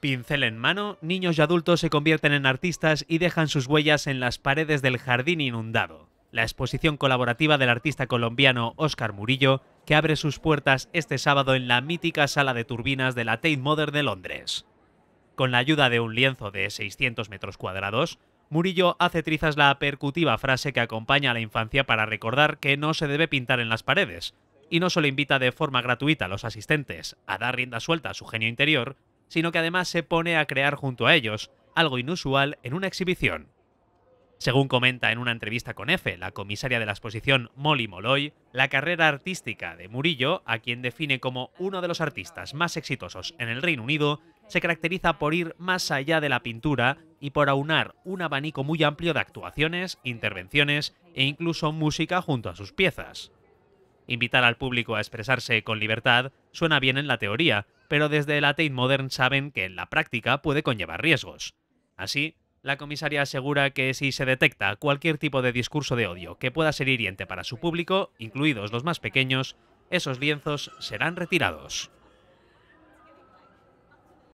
Pincel en mano, niños y adultos se convierten en artistas y dejan sus huellas en las paredes del jardín inundado. La exposición colaborativa del artista colombiano Oscar Murillo, que abre sus puertas este sábado en la mítica sala de turbinas de la Tate Modern de Londres. Con la ayuda de un lienzo de 600 metros cuadrados, Murillo hace trizas la percutiva frase que acompaña a la infancia para recordar que no se debe pintar en las paredes, y no solo invita de forma gratuita a los asistentes a dar rienda suelta a su genio interior, sino que además se pone a crear junto a ellos, algo inusual en una exhibición. Según comenta en una entrevista con F, la comisaria de la exposición Molly Molloy, la carrera artística de Murillo, a quien define como uno de los artistas más exitosos en el Reino Unido, se caracteriza por ir más allá de la pintura y por aunar un abanico muy amplio de actuaciones, intervenciones e incluso música junto a sus piezas. Invitar al público a expresarse con libertad suena bien en la teoría, pero desde la Tate Modern saben que en la práctica puede conllevar riesgos. Así, la comisaria asegura que si se detecta cualquier tipo de discurso de odio que pueda ser hiriente para su público, incluidos los más pequeños, esos lienzos serán retirados.